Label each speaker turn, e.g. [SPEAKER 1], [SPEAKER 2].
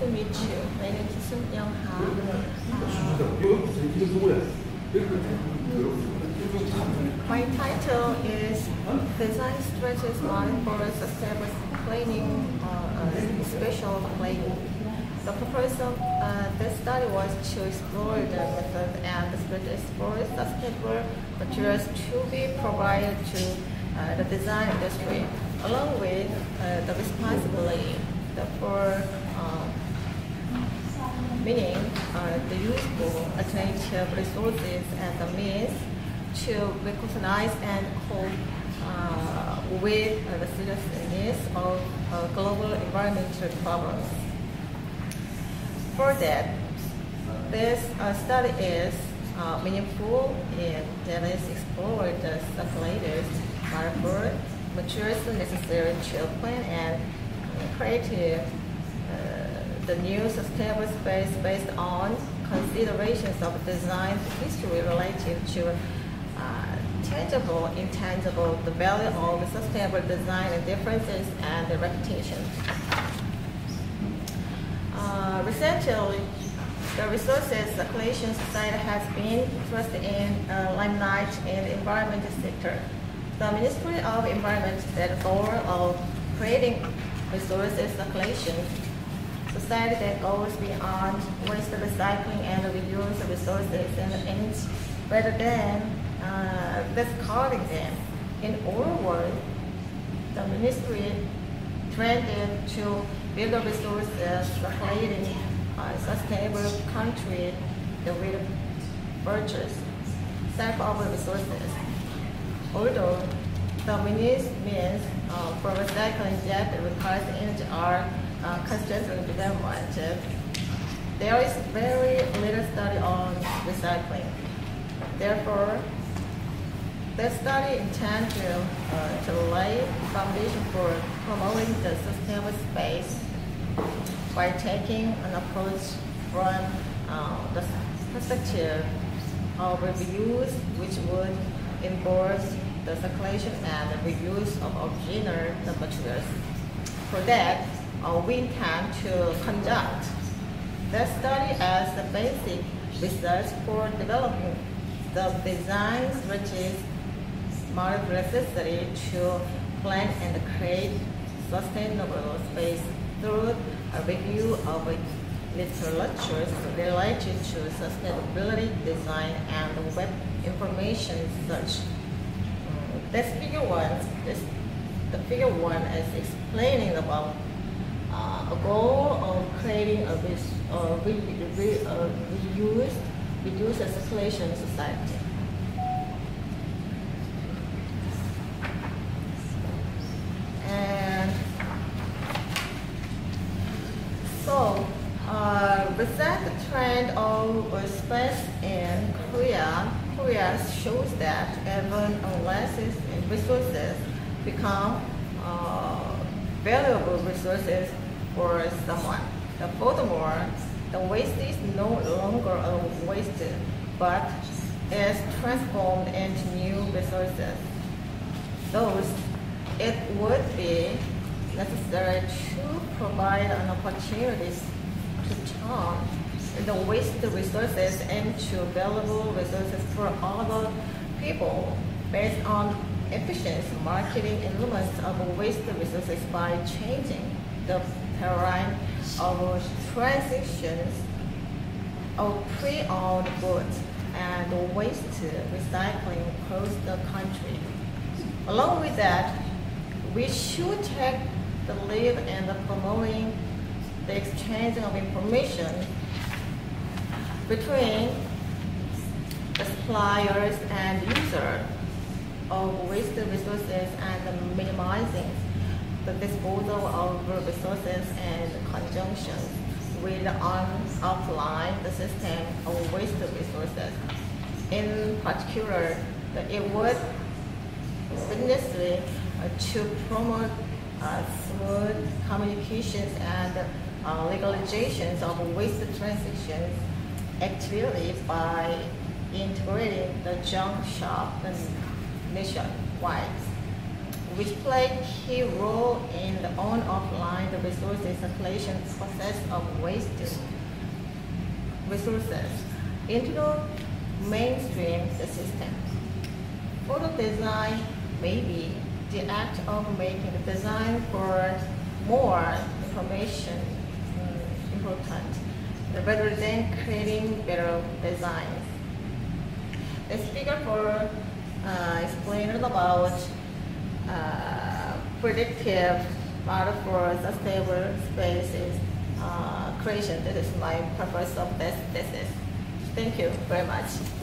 [SPEAKER 1] to meet you. My name is. My title is Design Strategies Model for Sustainable Planning, uh, Special Planning. The purpose of uh, this study was to explore the method and the sustainable materials to be provided to uh, the design industry, along with uh, the responsibility for meaning uh, the useful alternative resources as a means to recognize and cope uh, with uh, the seriousness of uh, global environmental problems. For that, this uh, study is uh, meaningful in that it explores the circulators, molecular materials necessary to plan and create the new sustainable space based on considerations of design history related to uh, tangible, intangible, the value of the sustainable design and differences and the reputation. Uh, recently, the Resources Circulation Society has been interested in uh, limelight in the environment sector. The Ministry of Environment set goal of creating resources circulation society that goes beyond waste recycling and the reuse of resources and ends rather than uh, discarding them. In other words, the ministry trended to build resources creating a sustainable country with virtuous type of resources. Although the means uh, for recycling that requires energy are uh, constantly development. There is very little study on recycling. Therefore, the study intends to, uh, to lay foundation for promoting the sustainable space by taking an approach from uh, the perspective of reuse, which would involve the circulation and the reuse of original materials. For that, uh, we intend to conduct the study as the basic research for developing the design strategies necessary to plan and create sustainable space through a review of literature related to sustainability design and web information search. Um, this figure one, this, the figure one is explaining about uh, a goal of creating a, res, uh, re, re, uh, reused, reduced circulation society. And so, uh, beside the trend of space in Korea, Korea shows that even unless resources become uh, valuable resources for someone. furthermore, the waste is no longer a waste, but is transformed into new resources. Thus, it would be necessary to provide an opportunity to turn the waste resources into valuable resources for other people based on efficient marketing elements of waste resources by changing the paradigm of transitions of pre-owned goods and waste recycling across the country. Along with that, we should take the lead in the promoting the exchange of information between the suppliers and users of waste resources and minimizing the disposal of resources and conjunction with on offline the system of waste resources. In particular, it would witnessly uh, to promote uh, smooth communications and uh, legalizations of waste transactions actively by integrating the junk shop nationwide. which play key role in the on offline the resources circulation process of waste resources into the mainstream system. Photo design may be the act of making the design for more information mm, important rather than creating better designs. The speaker for uh, explained about uh, predictive model for sustainable spaces uh, creation. That is my purpose of this thesis. Thank you very much.